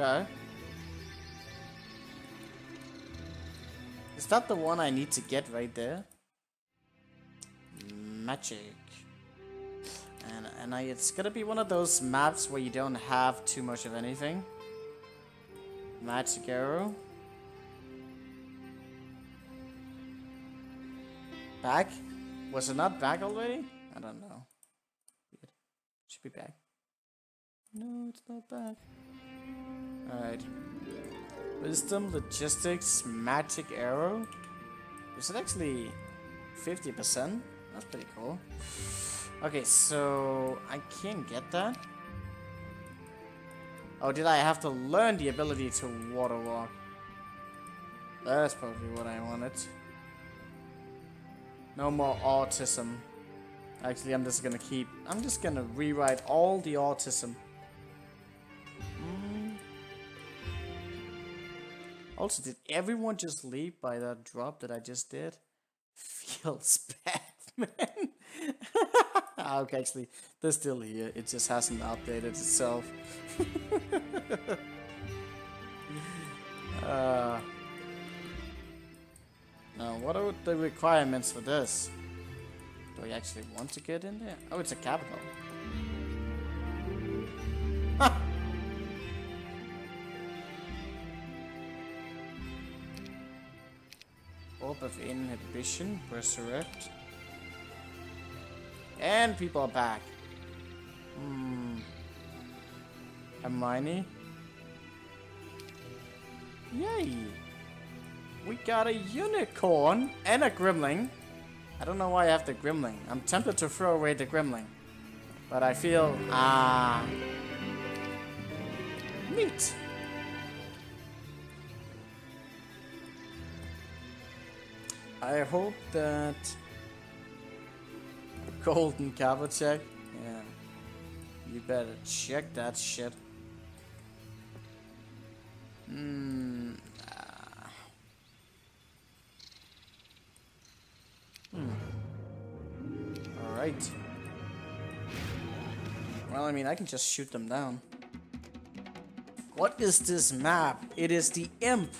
Okay. Is that the one I need to get right there? Magic. And, and I, it's gonna be one of those maps where you don't have too much of anything. Magic arrow. Back? Was it not back already? I don't know. Weird. Should be back. No, it's not back. Alright. Wisdom, logistics, magic arrow. Is it actually 50%? That's pretty cool. Okay, so I can't get that. Oh, did I have to learn the ability to water walk? That's probably what I wanted. No more autism. Actually, I'm just gonna keep... I'm just gonna rewrite all the autism. Also, did everyone just leave by that drop that I just did? Feels bad, man. okay, actually, they're still here. It just hasn't updated itself. uh, now, what are the requirements for this? Do I actually want to get in there? Oh, it's a capital. Orb of Inhibition, Resurrect. And people are back. Hmm. Hermione. Yay! We got a unicorn and a gremlin. I don't know why I have the gremlin. I'm tempted to throw away the gremlin. But I feel, ah, neat. I hope that golden check. Yeah, you better check that shit. Hmm. Hmm. Alright. Well, I mean, I can just shoot them down. What is this map? It is the Imp.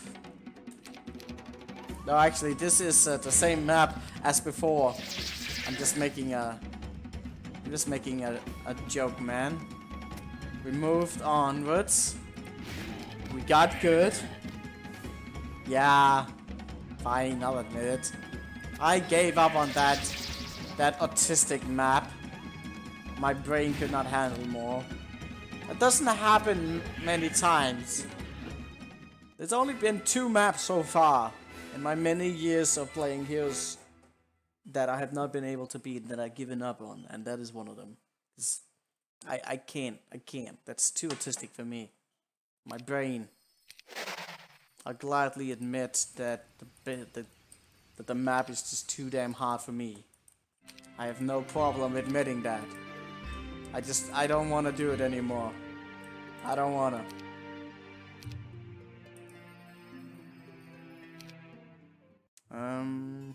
No, actually, this is uh, the same map as before. I'm just making a... I'm just making a, a joke, man. We moved onwards. We got good. Yeah. Fine, I'll admit it. I gave up on that that autistic map. My brain could not handle more. It doesn't happen many times. There's only been two maps so far in my many years of playing Heroes that I have not been able to beat that I've given up on, and that is one of them. I, I can't, I can't. That's too autistic for me. My brain. I'll gladly admit that the, the that the map is just too damn hard for me. I have no problem admitting that. I just, I don't want to do it anymore. I don't want to. Um...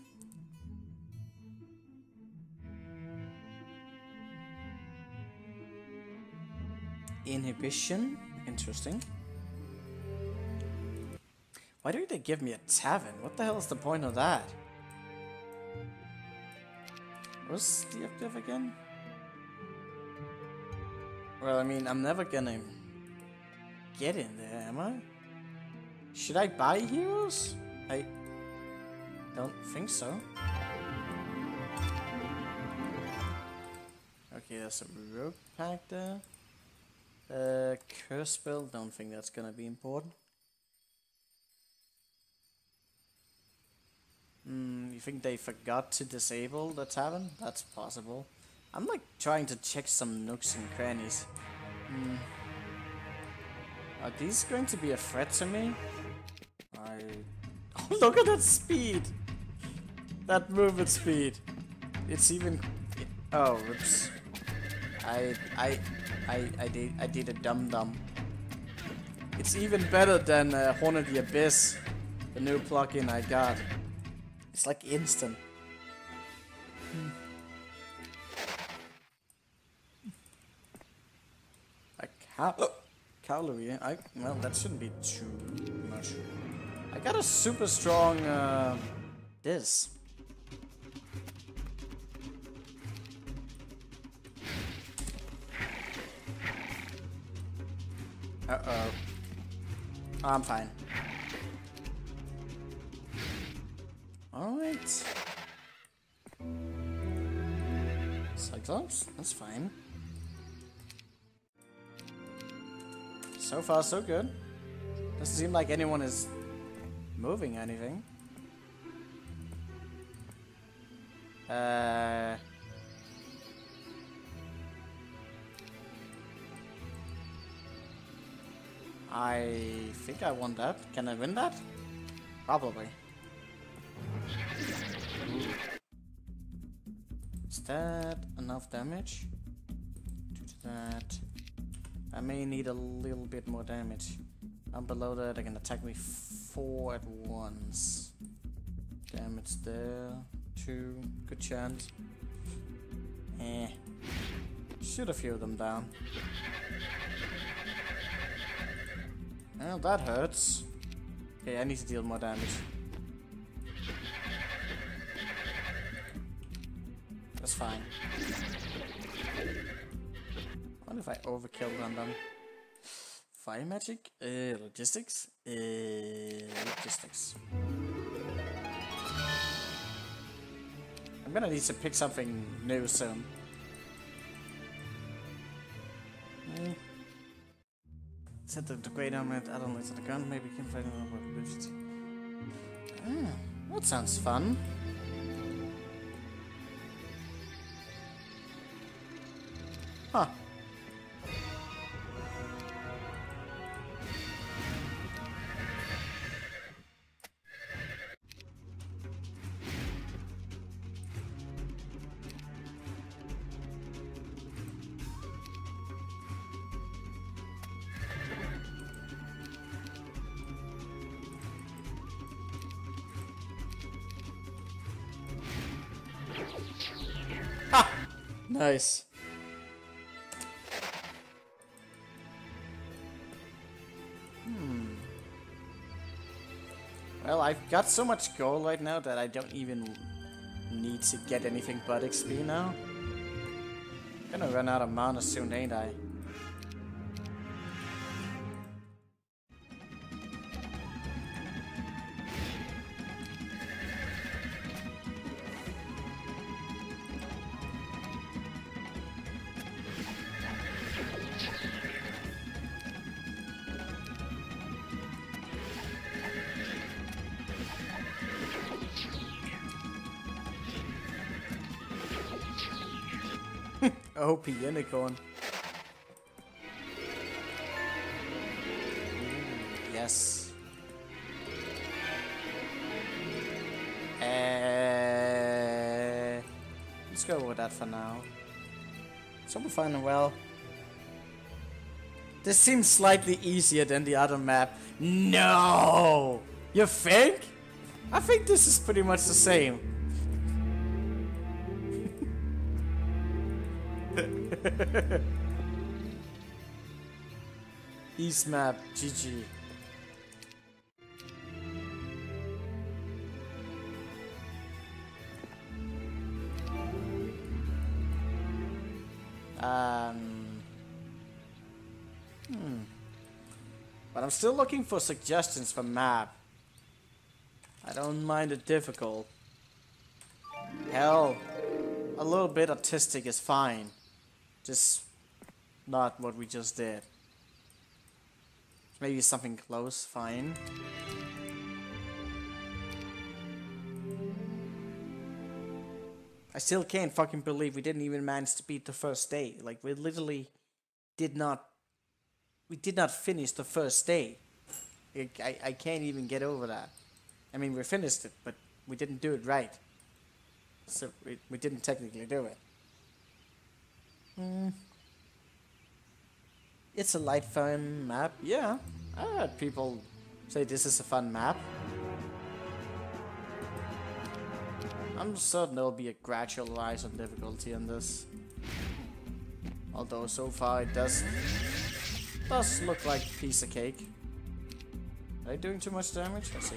Inhibition? Interesting. Why do they give me a tavern? What the hell is the point of that? What's the objective again? Well, I mean, I'm never gonna get in there, am I? Should I buy heroes? I don't think so. Okay, there's a rope pack there. Uh, curse spell, don't think that's gonna be important. Hmm, you think they forgot to disable the tavern? That's possible. I'm like trying to check some nooks and crannies. Hmm. Are these going to be a threat to me? I... Oh, look at that speed! That movement speed! It's even... Oh, oops. I... I... I, I did I did a dum dum. It's even better than uh, Horn of the Abyss, the new plugin I got. It's like instant. Hmm. Can't. cavalry. I well, that shouldn't be too much. I got a super strong uh, this. Uh oh. I'm fine. Alright. Cyclops, that's fine. So far, so good. Doesn't seem like anyone is moving anything. Uh... I think I want that. Can I win that? Probably. Is that enough damage? To that. I may need a little bit more damage. I'm below that, they can attack me four at once. Damage there. Two. Good chance. Eh. Shoot a few of them down. Well, that hurts. Okay, I need to deal more damage. That's fine What if I overkill them? Fire magic? Uh, logistics? Uh, logistics. I'm gonna need to pick something new soon. Set the, the great armor I don't know, the gun, maybe can find another boost. Ah, that sounds fun. Huh. Nice. Hmm. Well, I've got so much gold right now that I don't even need to get anything but XP now. Gonna run out of mana soon, ain't I? OP unicorn. Yes. Uh, let's go with that for now. Someone find well. This seems slightly easier than the other map. No! You think? I think this is pretty much the same. East map, GG. Um, hmm. But I'm still looking for suggestions for map. I don't mind it difficult. Hell, a little bit artistic is fine. Just not what we just did. Maybe something close, fine. I still can't fucking believe we didn't even manage to beat the first day. Like, we literally did not... We did not finish the first day. I, I can't even get over that. I mean, we finished it, but we didn't do it right. So, we, we didn't technically do it. Mm. It's a light fun map. Yeah, I heard people say this is a fun map. I'm certain there'll be a gradual rise of difficulty in this. Although so far it does Does look like piece of cake. Are they doing too much damage? Let's see.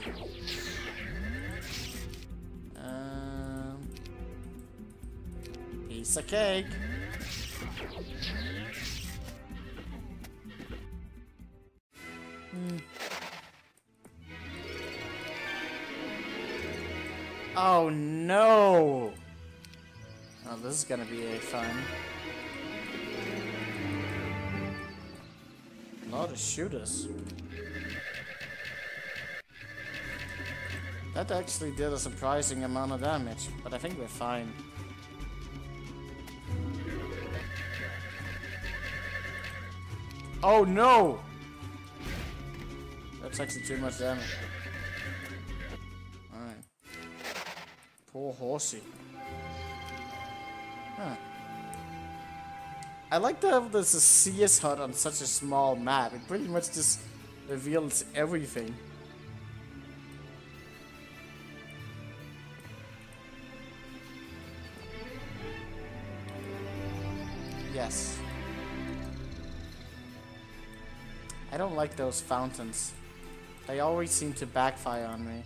Um, piece of cake. Hmm. Oh no! Oh, this is gonna be a fun. A lot of shooters. That actually did a surprising amount of damage, but I think we're fine. Oh no! That's actually too much damage. Alright. Poor horsey. Huh. I like to have this CS HUD on such a small map. It pretty much just reveals everything. Like those fountains. They always seem to backfire on me.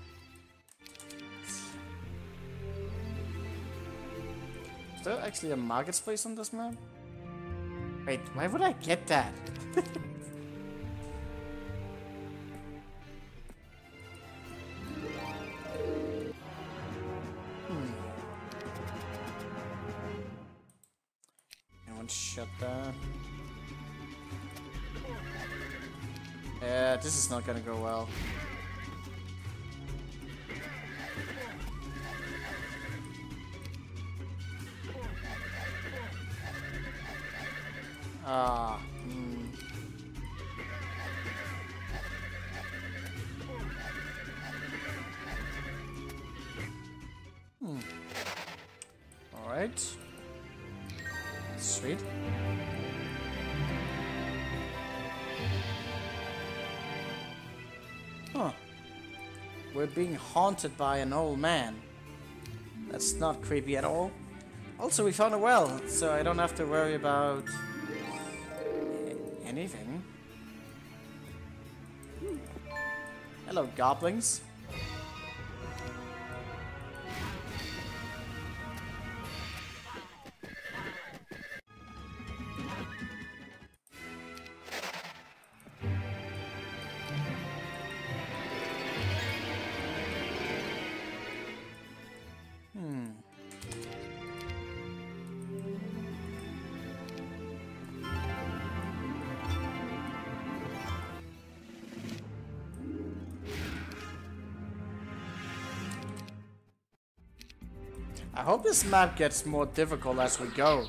Is there actually a marketplace on this map? Wait, why would I get that? not gonna go well. Huh. We're being haunted by an old man. That's not creepy at all. Also, we found a well, so I don't have to worry about anything. Hello, goblins. Hope this map gets more difficult as we go.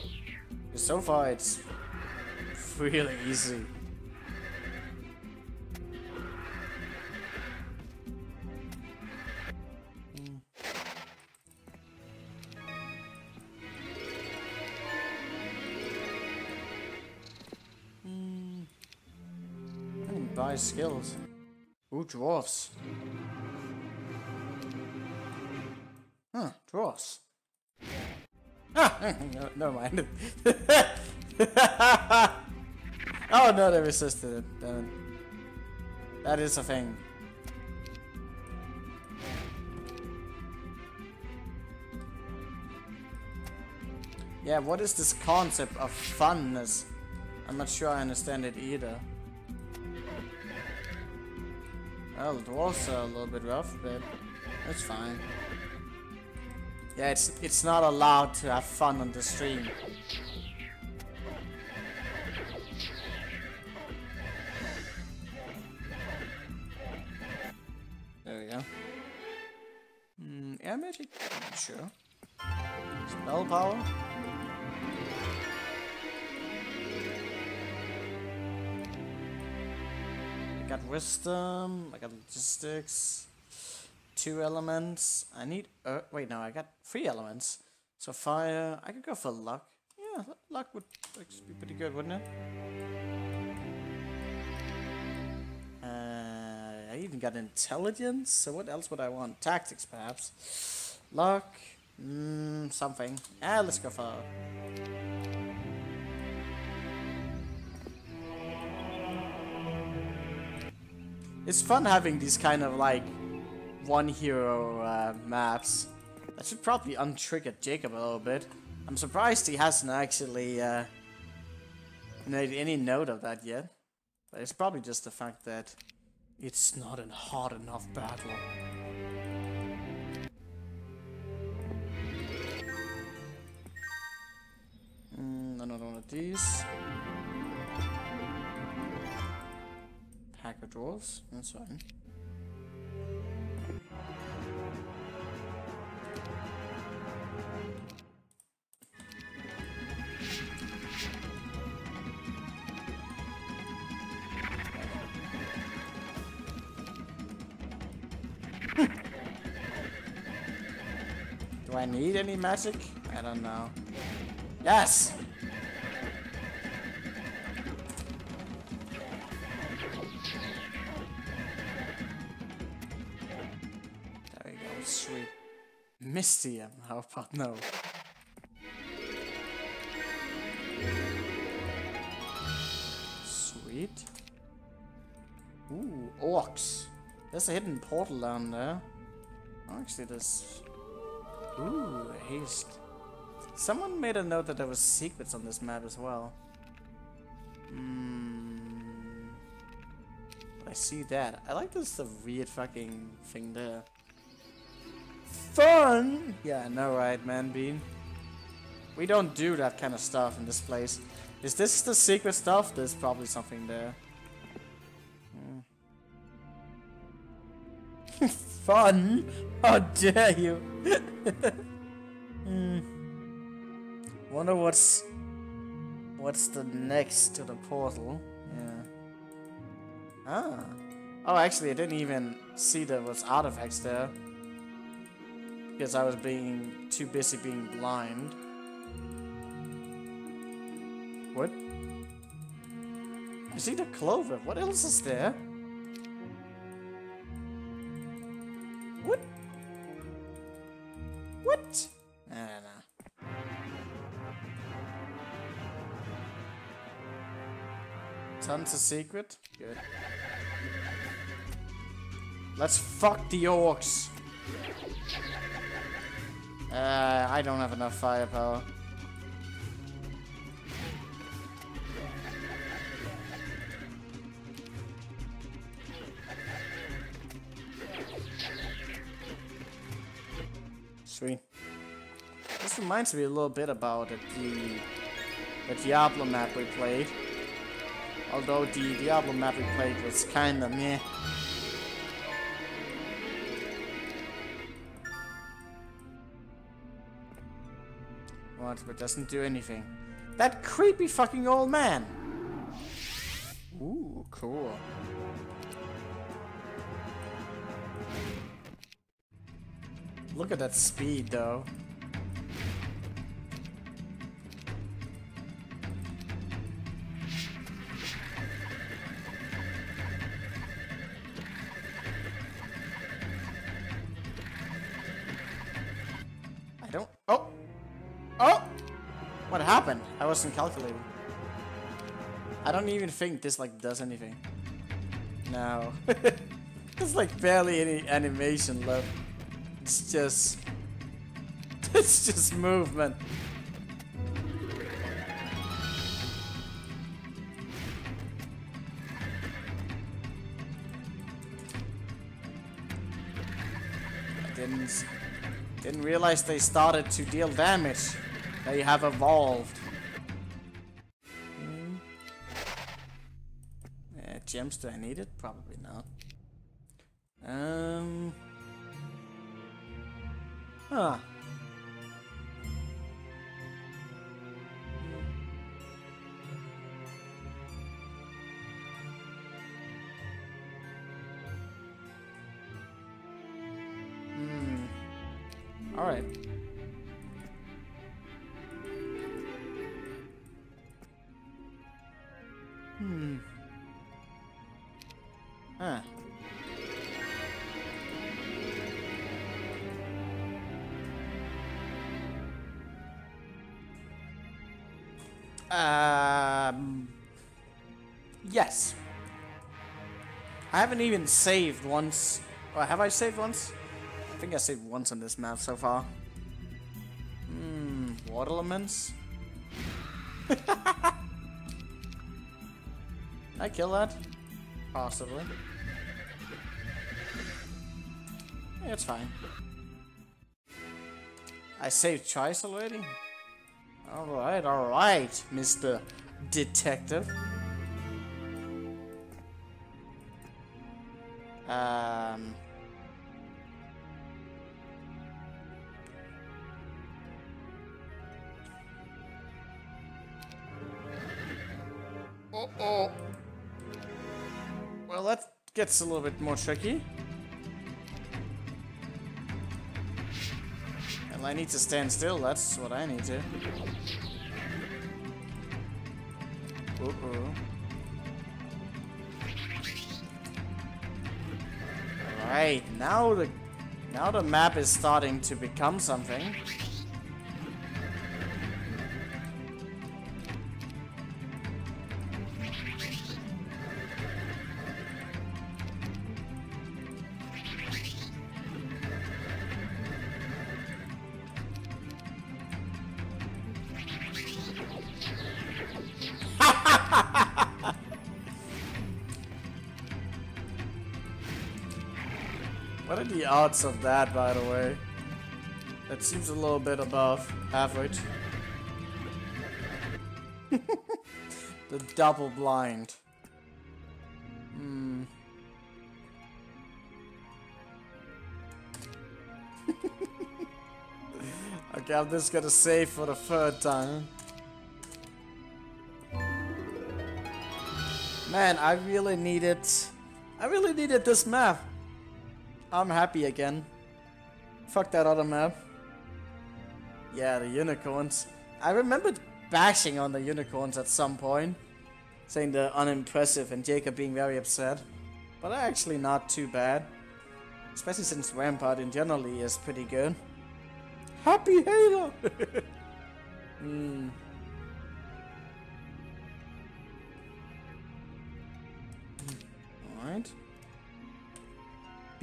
So far it's really easy. Mm. buy skills. Ooh, dwarfs. Huh, dwarfs. No, never mind. oh no, they resisted it. Damn That is a thing. Yeah, what is this concept of funness? I'm not sure I understand it either. Well, the dwarves are a little bit rough, but that's fine. Yeah, it's it's not allowed to have fun on the stream. There we go. Mm, air magic? Sure. Spell power? I got wisdom, I got logistics two elements. I need, uh, wait, no, I got three elements. So fire, I could go for luck. Yeah, luck would be pretty good, wouldn't it? Uh, I even got intelligence, so what else would I want? Tactics, perhaps. Luck, mm, something. Ah, let's go for... It's fun having these kind of like one hero uh, maps. That should probably untrigger Jacob a little bit. I'm surprised he hasn't actually uh, made any note of that yet. But it's probably just the fact that it's not a hard enough battle. Mm, another one of these. Pack of dwarves, that's fine. Do I need any magic? I don't know. Yes! There we go, sweet. Mysticism, how about no? Sweet. Ooh, orcs. There's a hidden portal down there. Actually, there's... Ooh, haste. Someone made a note that there was secrets on this map as well. Hmm. I see that. I like this the weird fucking thing there. Fun! Yeah, no right, man, Bean. We don't do that kind of stuff in this place. Is this the secret stuff? There's probably something there. Hmm. Fun? How dare you? hmm. Wonder what's what's the next to the portal? Yeah. Ah. Oh, actually, I didn't even see there was artifacts there because I was being too busy being blind. What? I see the clover. What else is there? Tons a secret. Good. Let's fuck the orcs. Uh, I don't have enough firepower. Sweet. This reminds me a little bit about the, the Diablo map we played. Although the Diablo map we played was kinda meh. What? But doesn't do anything. That creepy fucking old man! Ooh, cool. Look at that speed, though. Wasn't calculating. I don't even think this, like, does anything. No. There's, like, barely any animation left. It's just... It's just movement. Didn't... Didn't realize they started to deal damage. They have evolved. Uh, gems, do I need it? Probably not. Um... Huh. Hmm. All haven't even saved once. Have I saved once? I think I saved once on this map so far. Hmm, water elements? I kill that? Possibly. Yeah, it's fine. I saved twice already? Alright, alright, Mr. Detective. Gets a little bit more tricky. And I need to stand still, that's what I need to. Uh-oh. Alright, now the now the map is starting to become something. Odds of that, by the way? That seems a little bit above average. the double blind. Hmm. okay, I'm just gonna save for the third time. Man, I really needed... I really needed this map. I'm happy again. Fuck that other map. Yeah, the unicorns. I remembered bashing on the unicorns at some point. Saying they're unimpressive and Jacob being very upset. But actually not too bad. Especially since Rampart in generally is pretty good. Happy Halo! Hmm. Alright.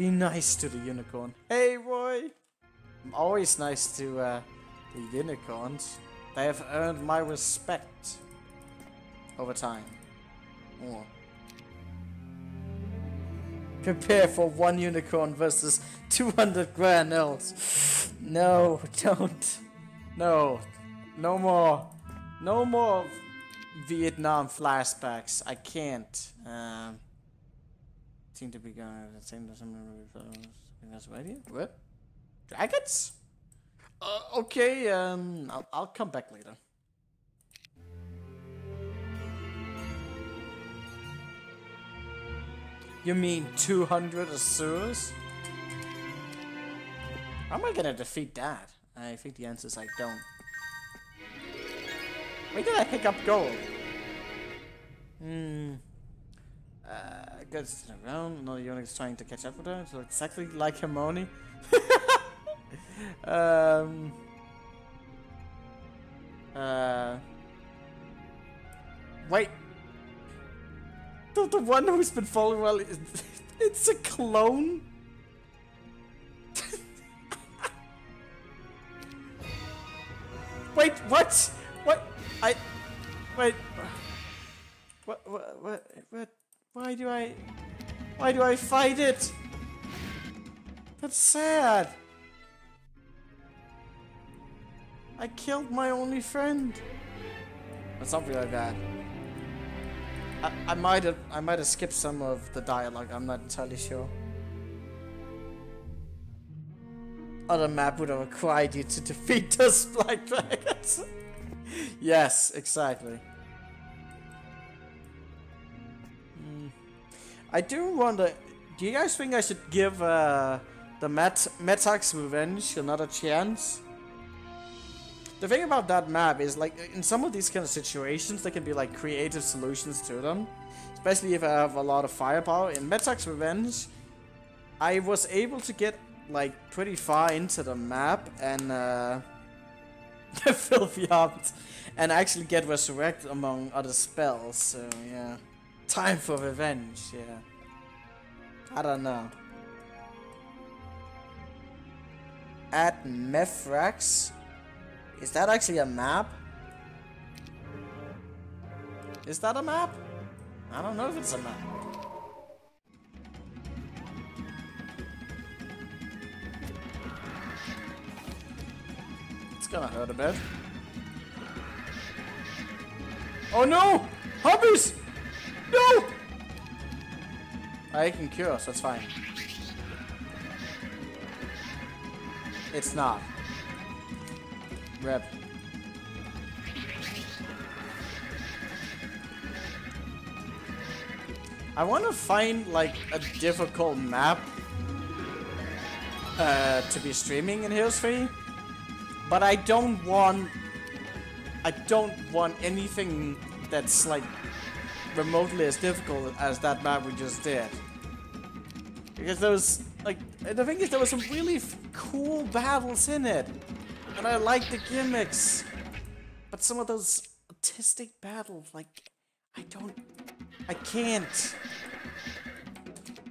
Be nice to the unicorn. Hey, Roy! I'm always nice to uh, the unicorns. They have earned my respect over time. Oh. Prepare for one unicorn versus 200 grand elves. No, don't. No. No more. No more Vietnam flashbacks. I can't. Um, seem to be going at the same time. That's right here. What? Dragons? Uh, okay, um, I'll, I'll come back later. You mean 200 Asuras? How am I gonna defeat that? I think the answer is I don't. Where did I pick up gold? Hmm. Uh, goes around. Another unit is trying to catch up with her. So exactly like Hermione. um. Uh. Wait. The, the one who's been following well, is, it's a clone. Wait, what? What? I. Wait. What? What? What? What? Why do I... Why do I fight it? That's sad. I killed my only friend. Or something like that. I, I might have I might have skipped some of the dialogue, I'm not entirely sure. Other map would have required you to defeat those black dragons. yes, exactly. I do wonder, do you guys think I should give uh, the Met Metax Revenge another chance? The thing about that map is, like, in some of these kind of situations, there can be, like, creative solutions to them. Especially if I have a lot of firepower. In Metax Revenge, I was able to get, like, pretty far into the map and, uh... Filthy Hobbit. And actually get Resurrect among other spells, so, yeah. Time for revenge, yeah. I don't know. At Mefrax? Is that actually a map? Is that a map? I don't know if it's a map. It's gonna hurt a bit. Oh no! Hobbies! No! I can cure, so it's fine. It's not. Rep. I want to find like a difficult map uh, to be streaming in Heroes 3, but I don't want I don't want anything that's like remotely as difficult as that map we just did. Because there was like the thing is there were some really cool battles in it, and I like the gimmicks, but some of those autistic battles like I don't I can't.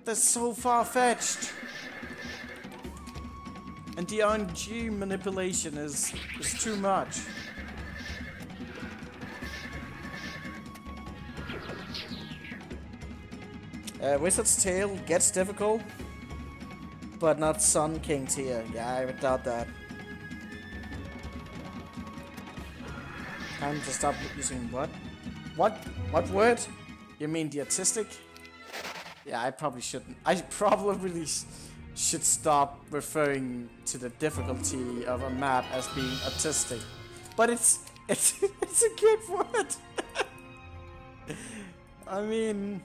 They're so far-fetched. And the RNG manipulation is, is too much. Uh, Wizard's Tale gets difficult, but not Sun King tier. Yeah, I doubt that. Time to stop using what? What? What word? You mean the autistic? Yeah, I probably shouldn't. I probably sh should stop referring to the difficulty of a map as being autistic. But it's it's it's a good word. I mean,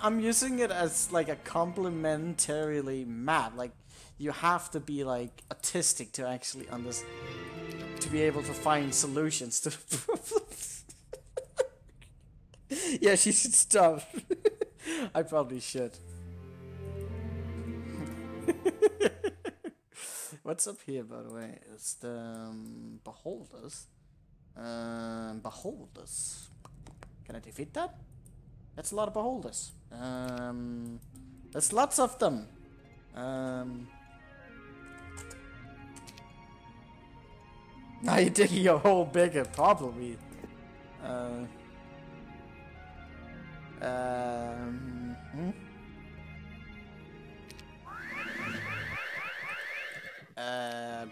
I'm using it as like a complementarily map. Like you have to be like autistic to actually understand to be able to find solutions to problems. yeah, she should stop. I probably should. What's up here, by the way? It's the um, beholders. Um, beholders. Can I defeat that? That's a lot of beholders. Um, there's lots of them. Um, now you're digging a whole bigger, problem. Uh, um, hmm? Uh,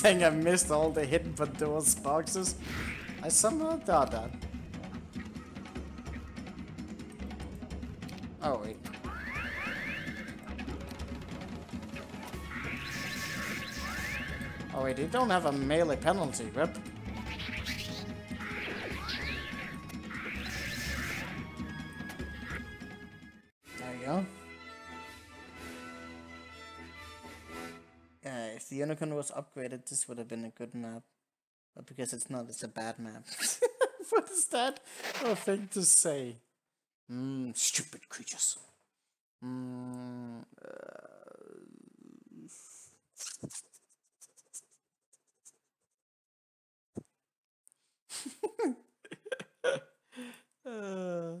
saying I missed all the hidden Pandora's boxes. I somehow thought that. Oh wait. Oh wait, they don't have a melee penalty, rip. Uh, unicorn was upgraded, this would have been a good map. But because it's not, it's a bad map. what is that a thing to say? Mmm, stupid creatures. Mmm. uh,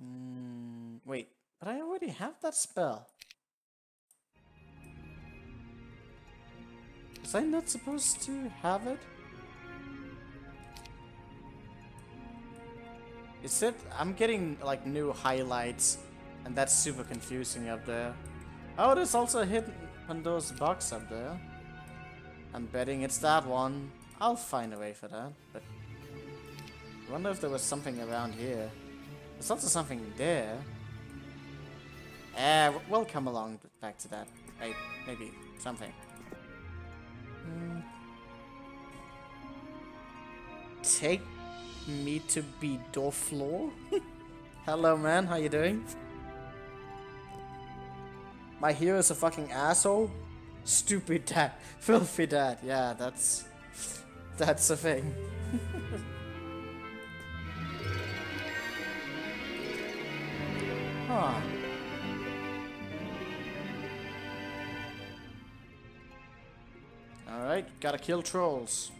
mm, wait, but I already have that spell. Was I not supposed to have it? Is it? I'm getting like new highlights and that's super confusing up there. Oh, there's also a hidden Pandora's box up there. I'm betting it's that one. I'll find a way for that, but I wonder if there was something around here. There's also something there. Eh, we'll come along back to that. Hey, maybe something. Take me to be Doflor? Hello, man. How you doing? My hero is a fucking asshole. Stupid dad. Filthy dad. Yeah, that's... That's a thing. huh. Alright, gotta kill trolls.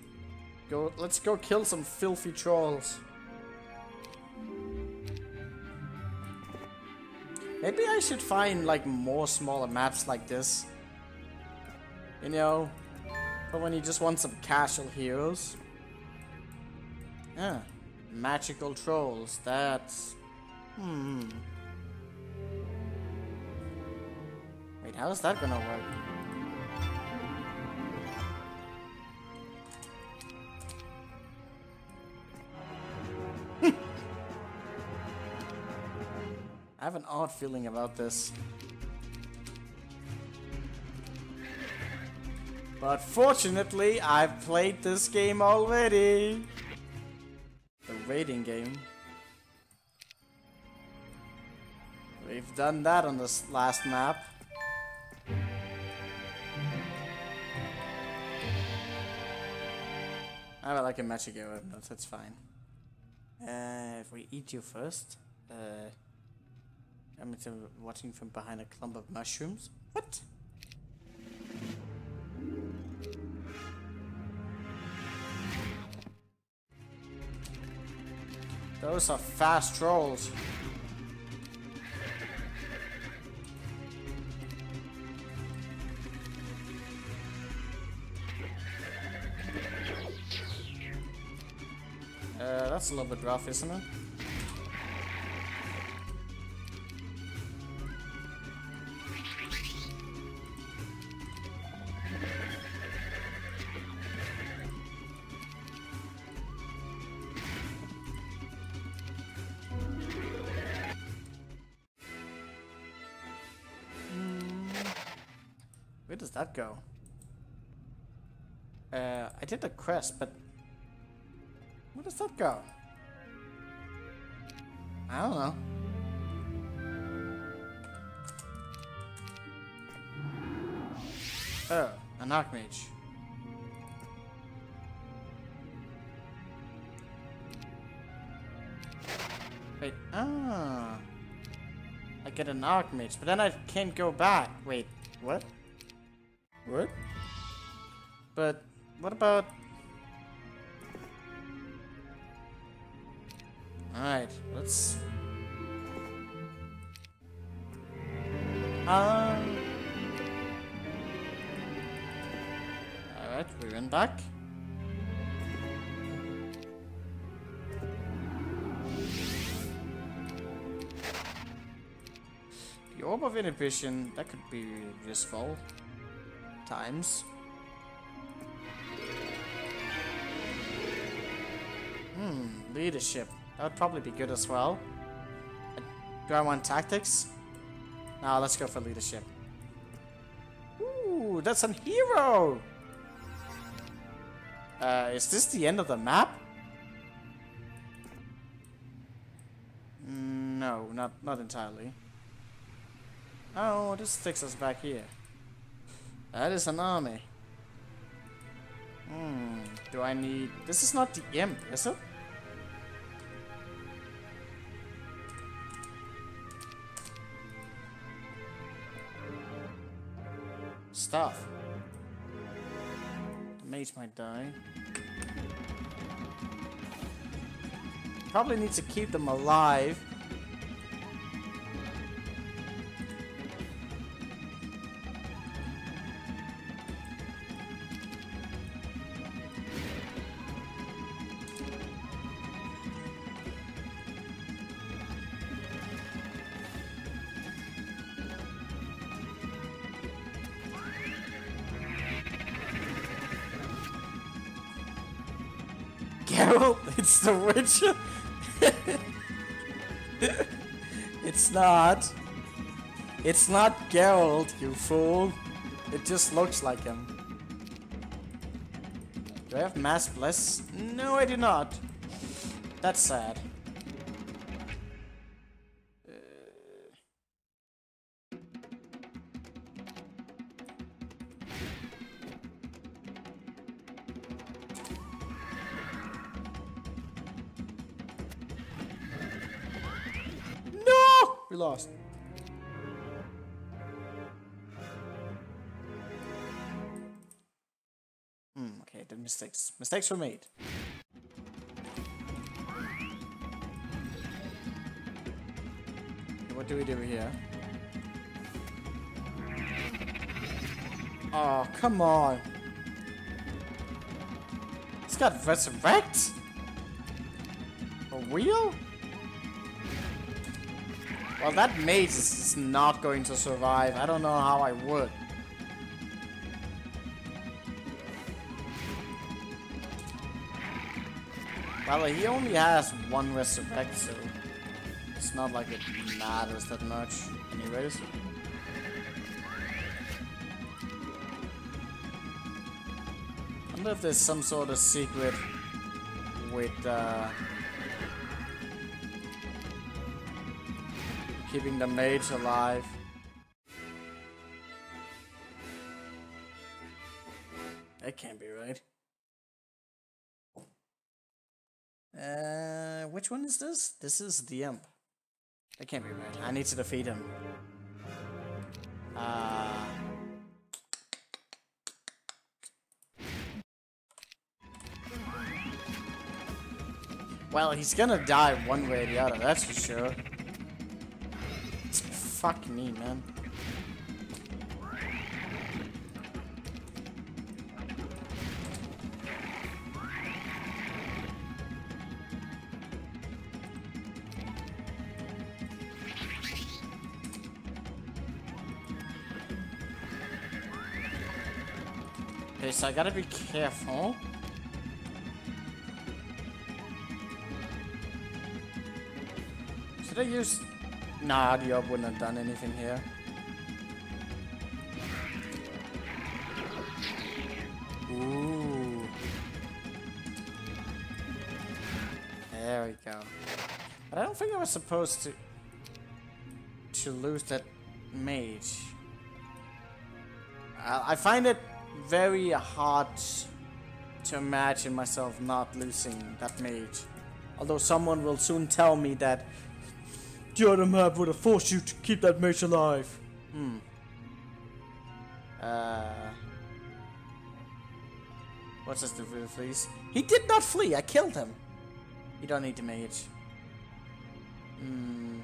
Go, let's go kill some filthy trolls. Maybe I should find like more smaller maps like this. You know, but when you just want some casual heroes. Yeah, magical trolls, that's... Hmm. Wait, how is that gonna work? Have an odd feeling about this. But fortunately, I've played this game already. The raiding game. We've done that on this last map. I like a magic arrow, that's fine. Uh, if we eat you first, uh, I'm watching from behind a clump of mushrooms. What? Those are fast trolls. Uh, that's a little bit rough, isn't it? Quest, but where does that go? I don't know. Oh, a Archmage. Wait, ah. I get an Archmage, but then I can't go back. Wait, what? What? But what about... The Orb of Inhibition, that could be useful times. Hmm, leadership. That would probably be good as well. Do I want tactics? Now let's go for leadership. Ooh, that's a hero! Uh, is this the end of the map? Mm, no, not not entirely. Oh, this takes us back here. That is an army. Hmm, do I need... This is not the imp, is it? Stuff. The mage might die. Probably need to keep them alive it's not. It's not Geralt, you fool. It just looks like him. Do I have Mass Bless? No, I do not. That's sad. We lost. Hmm, okay, the mistakes. Mistakes were made. What do we do here? Oh, come on. It's got resurrect? A wheel? Well, that mage is not going to survive. I don't know how I would. Well, he only has one resurrect, so it's not like it matters that much. Anyways. I wonder if there's some sort of secret with uh, keeping the mage alive. That can't be right. Uh, which one is this? This is the imp. That can't be right. I need to defeat him. Uh... Well, he's gonna die one way or the other, that's for sure. Fuck me, man. Okay, so I gotta be careful. Should I use... Nah, the orb wouldn't have done anything here. Ooh. There we go. But I don't think I was supposed to... to lose that mage. I, I find it very hard to imagine myself not losing that mage. Although someone will soon tell me that map would have forced you to keep that mage alive. Hmm. Uh. What's this the real fleas? He did not flee. I killed him. You don't need the mage. Hmm.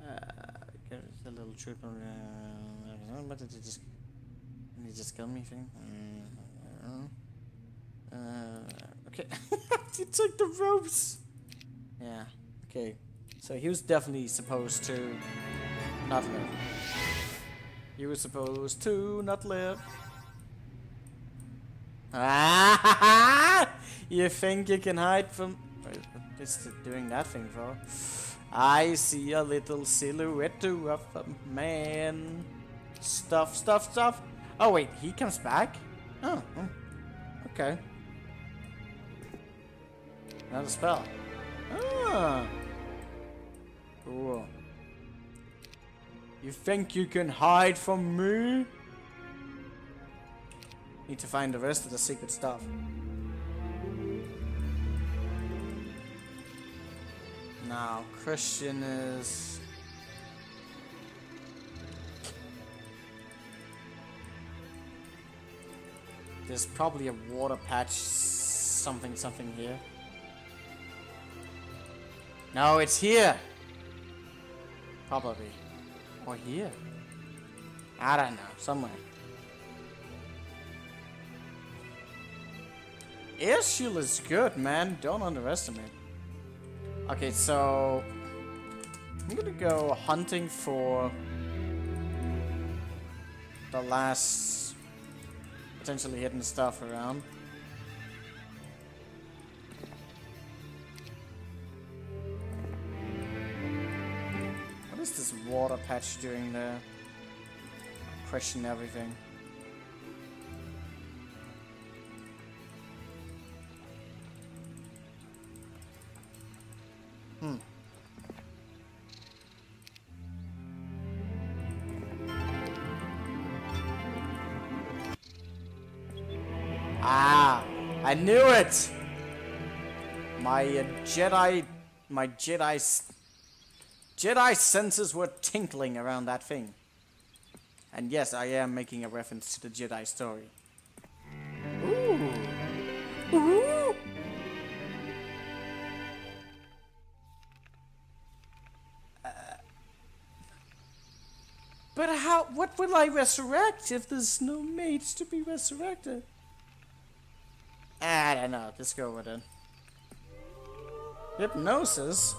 Uh, get a little triple. Uh, what did you just? Did he just kill me? Thing. Uh, okay. you took the ropes. Yeah. Okay. So he was definitely supposed to not live. He was supposed to not live. Ah! You think you can hide from? It's doing that thing for? I see a little silhouette of a man. Stuff, stuff, stuff. Oh wait, he comes back? Oh, oh. okay. Another spell. Ah. Cool. You think you can hide from me? Need to find the rest of the secret stuff. Now, Christian is... There's probably a water patch something something here. No, it's here! Probably. Or here. I don't know. Somewhere. Air shield is good, man. Don't underestimate. Okay, so... I'm gonna go hunting for... The last... Potentially hidden stuff around. Is this water patch doing there? Question everything. Hmm. Ah, I knew it! My uh, Jedi, my Jedi, Jedi senses were tinkling around that thing. And yes, I am making a reference to the Jedi story. Ooh. Ooh. Uh, but how, what will I resurrect if there's no mates to be resurrected? I don't know, let's go with it. Hypnosis?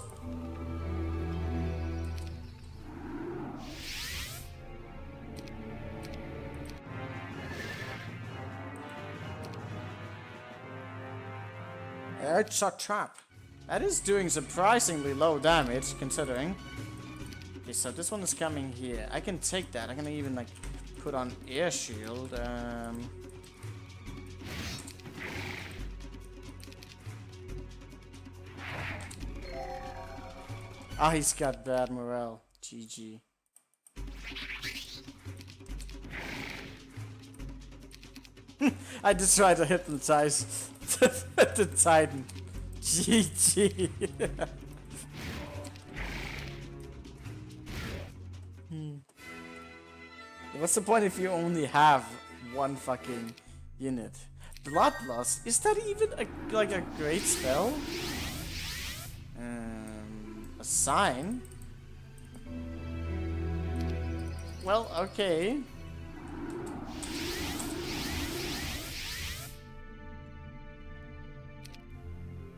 Airshot trap. That is doing surprisingly low damage, considering. Okay, so this one is coming here. I can take that. I'm gonna even, like, put on air shield. Um... Ah, oh, he's got bad morale. GG. I just tried to hypnotize the Titan. GG. hmm. What's the point if you only have one fucking unit? Bloodlust? Is that even a, like a great spell? Um, a sign? Well, okay.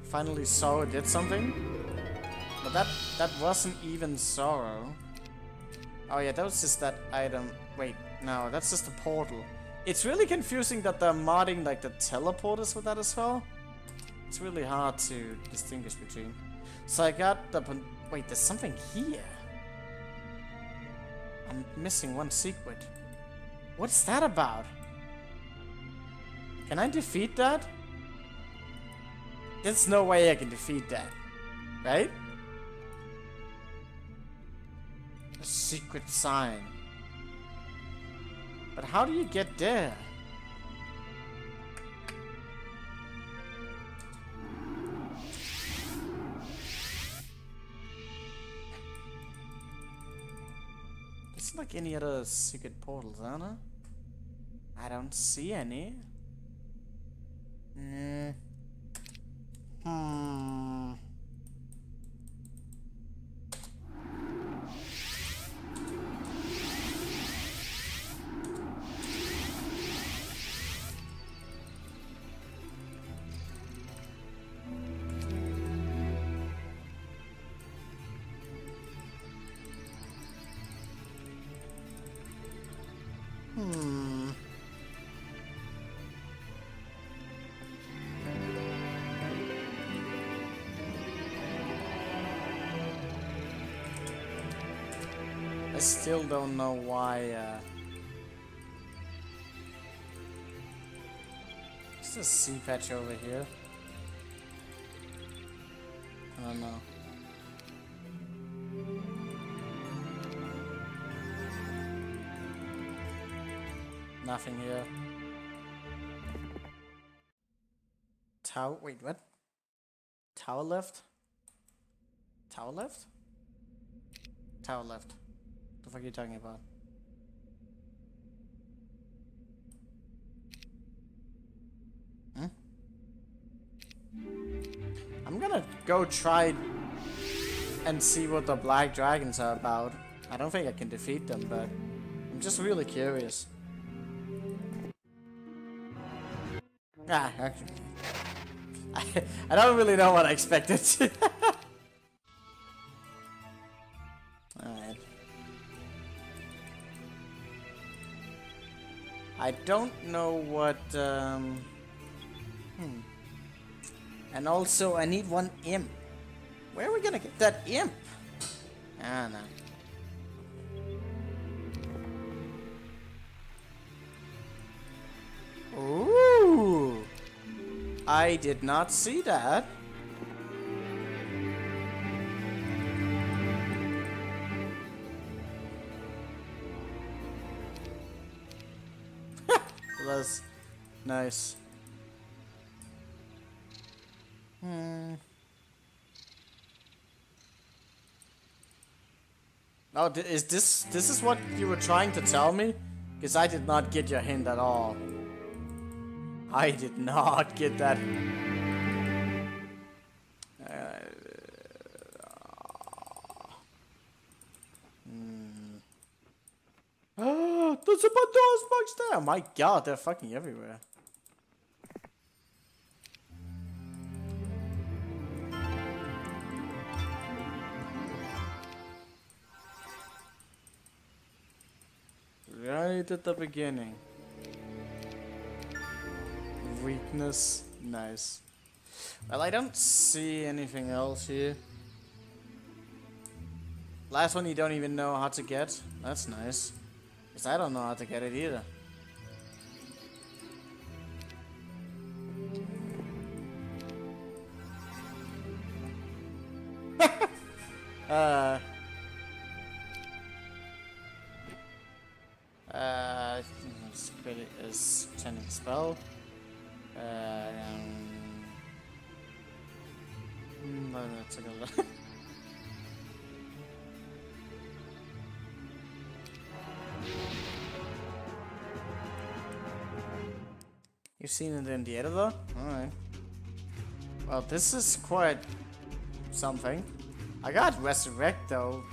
Finally Sorrow did something. But that that wasn't even Sorrow. Oh yeah, that was just that item. Wait, no, that's just a portal. It's really confusing that they're modding like the teleporters with that as well. It's really hard to distinguish between. So I got the... Wait, there's something here. I'm missing one secret. What's that about? Can I defeat that? There's no way I can defeat that. Right? A secret sign. But how do you get there? It's like any other secret portals, aren't there? I don't see any. Hmm. Hmm. Still don't know why, uh... Is this sea patch over here? I don't know. Nothing here. Tower, wait, what? Tower left? Tower left? Tower left. What the fuck are you talking about? Hmm? I'm gonna go try and see what the black dragons are about. I don't think I can defeat them, but I'm just really curious. Ah, actually. I, I don't really know what I expected. I don't know what, um... Hmm. And also, I need one imp. Where are we gonna get that imp? Ah, no. Ooh! I did not see that. That's nice. Hmm. Oh, is this this is what you were trying to tell me? Because I did not get your hint at all. I did not get that. Uh, hmm. There's a Pandora's box there! My god, they're fucking everywhere. Right at the beginning. Weakness. Nice. Well, I don't see anything else here. Last one you don't even know how to get. That's nice. Because I don't know how to get it either. uh... Uh, is chanting spell. Uh, um, let's take a look. You've seen it in the editor? Alright. Well, this is quite something. I got Resurrect though.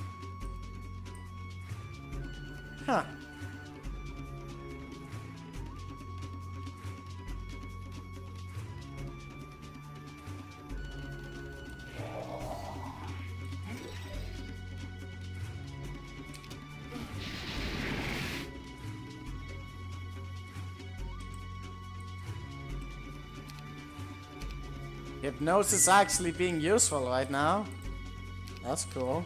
Hypnosis actually being useful right now. That's cool.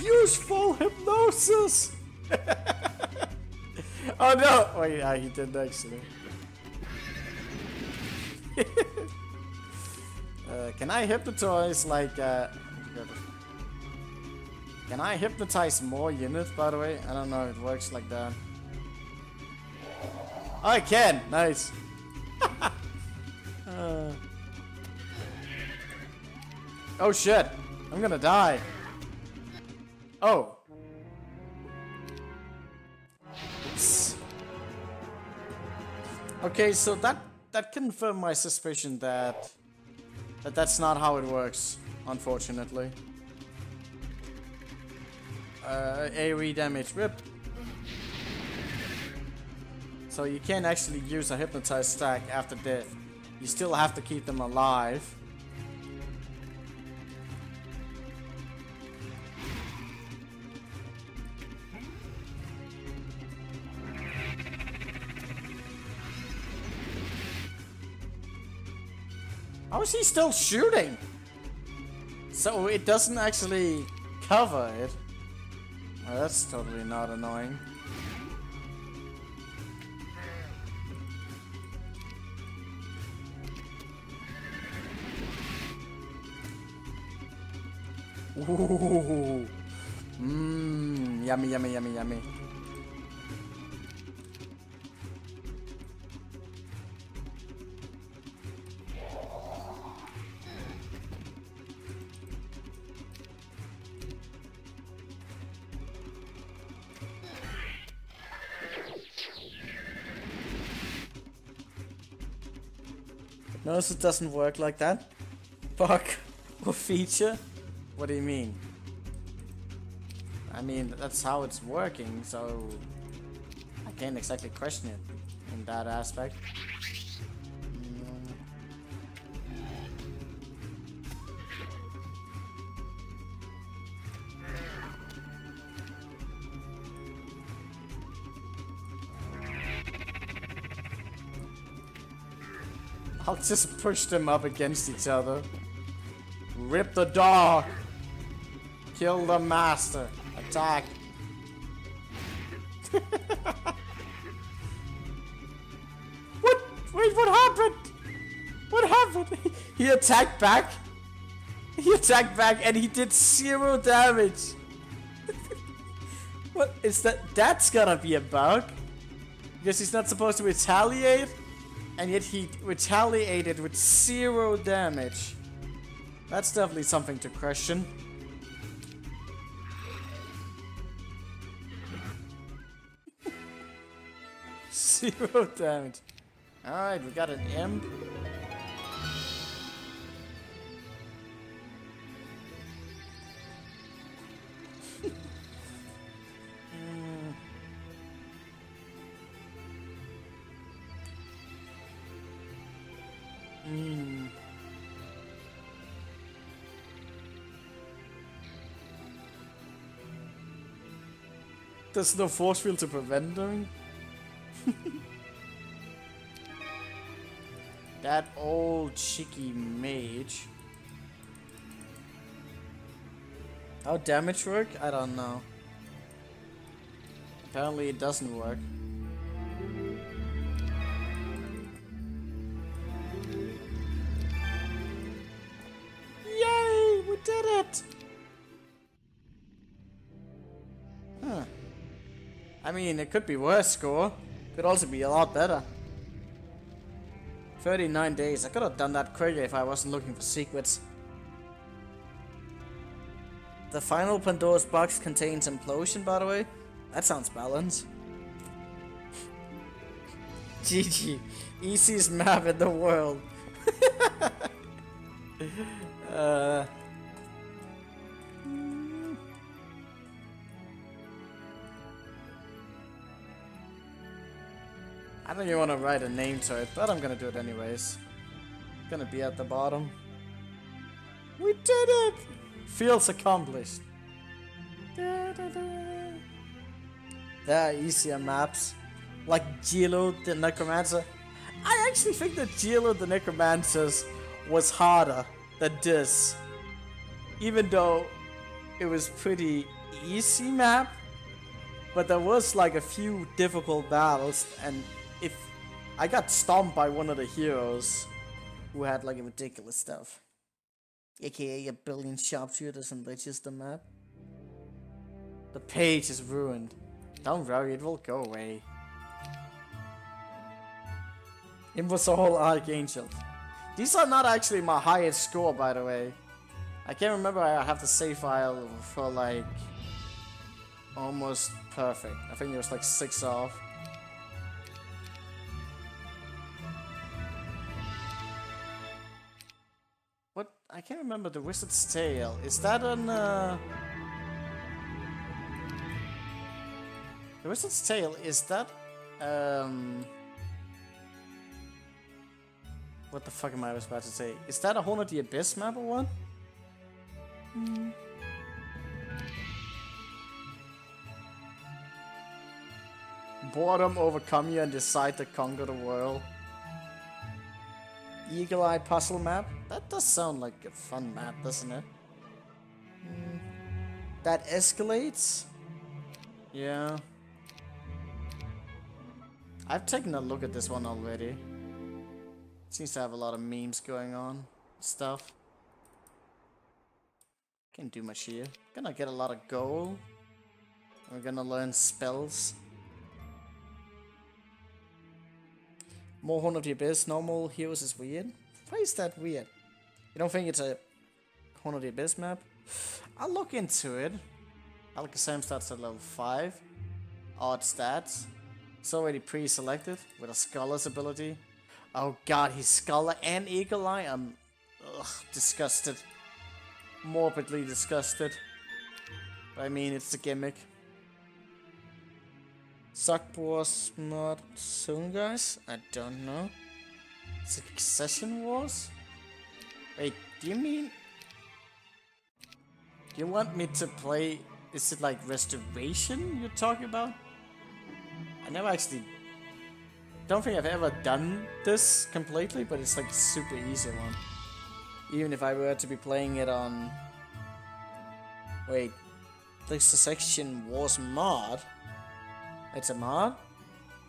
Useful hypnosis! oh no! Wait, yeah, he did actually. uh, can I hypnotize like uh, can I hypnotize more units, by the way? I don't know it works like that. Oh, I can! Nice! uh. Oh shit! I'm gonna die! Oh! Okay, so that that confirmed my suspicion that that that's not how it works, unfortunately uh, AoE damage rip. So you can't actually use a hypnotize stack after death. You still have to keep them alive. How is he still shooting? So it doesn't actually cover it. Oh, that's totally not annoying. Ooh. Mmm, yummy, yummy, yummy, yummy. Notice it doesn't work like that. Bug or feature? What do you mean? I mean, that's how it's working, so I can't exactly question it in that aspect. Just push them up against each other. Rip the dog. Kill the master. Attack. what? Wait, what happened? What happened? he attacked back? He attacked back and he did zero damage. what is that? That's gotta be a bug. Because he's not supposed to retaliate. And yet he retaliated with zero damage. That's definitely something to question. Zero damage. Alright, we got an imp. There's no force field to prevent them. that old cheeky mage. How damage work? I don't know. Apparently it doesn't work. Mean, it could be worse score. Could also be a lot better. 39 days. I could have done that quicker if I wasn't looking for secrets. The final Pandora's box contains implosion, by the way. That sounds balanced. GG. Easiest map in the world. uh... don't even want to write a name to it, but I'm gonna do it anyways. Gonna be at the bottom. We did it! Feels accomplished. Da, da, da. There are easier maps. Like Gilo the Necromancer. I actually think that Gilo the Necromancer's was harder than this. Even though it was pretty easy map. But there was like a few difficult battles and I got stomped by one of the heroes who had like ridiculous stuff. AKA a billion sharpshooters and just the map. The page is ruined. Don't worry, it will go away. Invisible Archangel. These are not actually my highest score, by the way. I can't remember I have the save file for like almost perfect. I think it was like 6 off. I can't remember the Wizard's Tale. Is that on, uh... The Wizard's Tale, is that, um... What the fuck am I about to say? Is that a Horn of the Abyss map or what? Mm. Boredom overcome you and decide to conquer the world. Eagle Eye puzzle map? That does sound like a fun map, doesn't it? Mm. That escalates? Yeah. I've taken a look at this one already. Seems to have a lot of memes going on. Stuff. Can't do much here. Gonna get a lot of gold. We're gonna learn spells. More Horn of the Abyss, normal heroes is weird. Why is that weird? You don't think it's a Horn of the Abyss map? I'll look into it. Alakazam starts at level 5. Odd stats. It's already pre-selected with a Scholar's ability. Oh god, he's Scholar and Eagle Eye? I'm ugh, disgusted. Morbidly disgusted. But I mean, it's a gimmick. Suck Wars mod soon, guys? I don't know. Succession Wars? Wait, do you mean... Do you want me to play... Is it like Restoration you're talking about? I never actually... Don't think I've ever done this completely, but it's like a super easy one. Even if I were to be playing it on... Wait. this section was mod? It's a mod?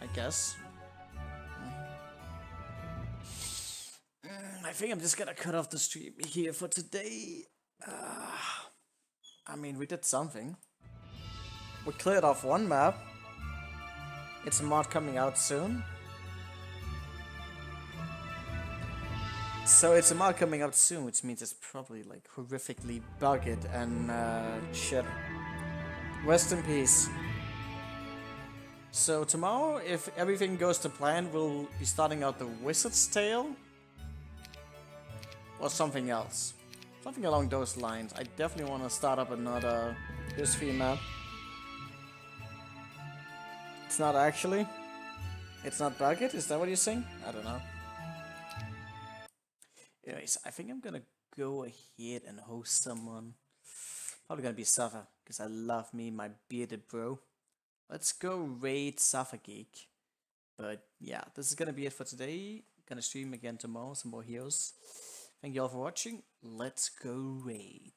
I guess. Think I'm just gonna cut off the stream here for today. Uh, I mean, we did something. We cleared off one map. It's a mod coming out soon. So it's a mod coming out soon, which means it's probably like horrifically bugged and uh, shit. Rest in peace. So tomorrow, if everything goes to plan, we'll be starting out the Wizard's Tale. Or something else. Something along those lines. I definitely want to start up another history map. It's not actually. It's not bugged? Is that what you're saying? I don't know. Anyways, I think I'm gonna go ahead and host someone. Probably gonna be Suffer, because I love me my bearded bro. Let's go raid Geek. But yeah, this is gonna be it for today. Gonna stream again tomorrow, some more heroes. Thank you all for watching. Let's go raid.